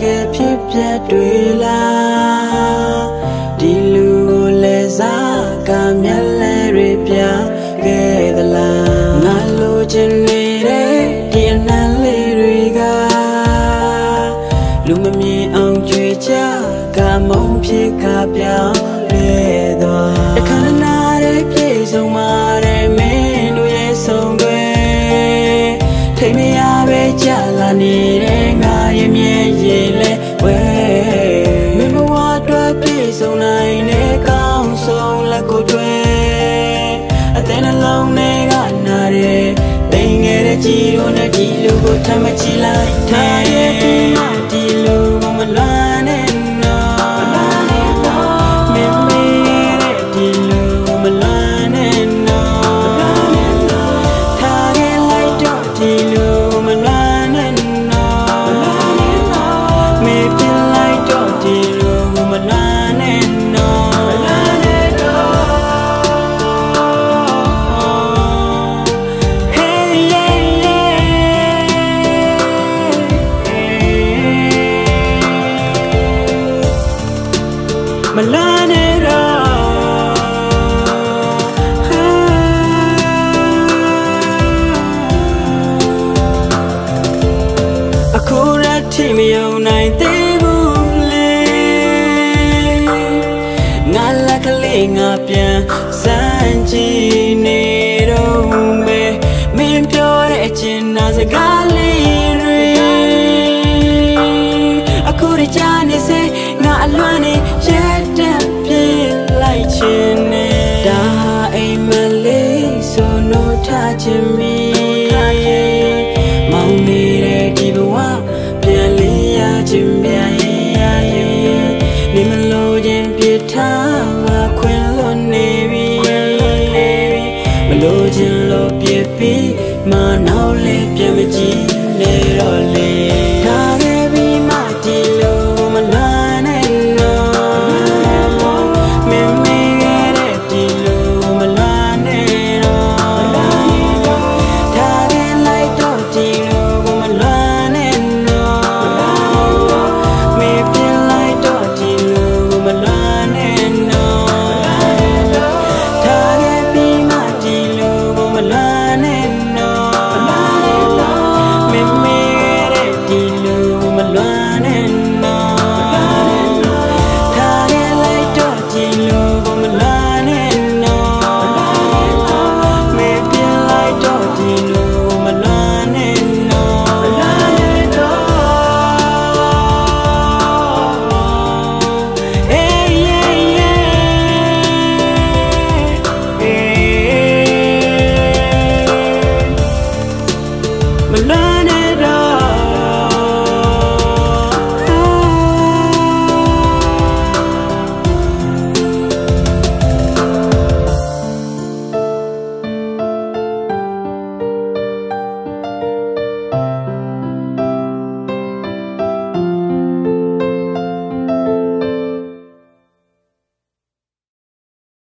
ကယ်ဖြစ်ပြတ်တွေလားဒီလူကိုလဲစားကမျက်လဲတွေပြခဲ့သလားငါလိုချင်နေတဲ့ဒီအနံလေးတွေကလူမမြင်အောင်ကြွေချကမုံဖြစ်ကပြောင်းလဲသွားအခါနာတဲ့ပြေဆုံးမာတဲ့မင်းတို့ရဲ့ဆုံးတွေထိမရပဲကြလာနေတဲ့ငါရဲ့ unajilugota machilaitayepima မလာနေတော့အခုရတိမယုံနိုင်သေးဘူးလေငါလက်ကလေးငါပြန်စမ်းကြည့် ချင်ပြီမောင်နေတဲ့ဒီဘဝပြန်လေးရချင်ပြန်ရင်နေမလို့ခြင်းပြထားပါခွင်လို့နေပြီမလို့ခြင်းလို့ပြပြီးမနောက်လေးပြန်မကြည့်နေတော့လေ